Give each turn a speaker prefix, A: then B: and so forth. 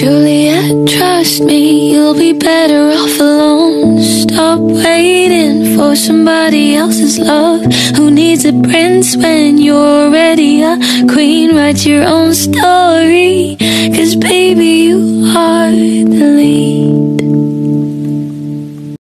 A: Juliet, trust me, you'll be better off alone. Stop waiting for somebody else's love. Who needs a prince when you're already a queen? Write your own story.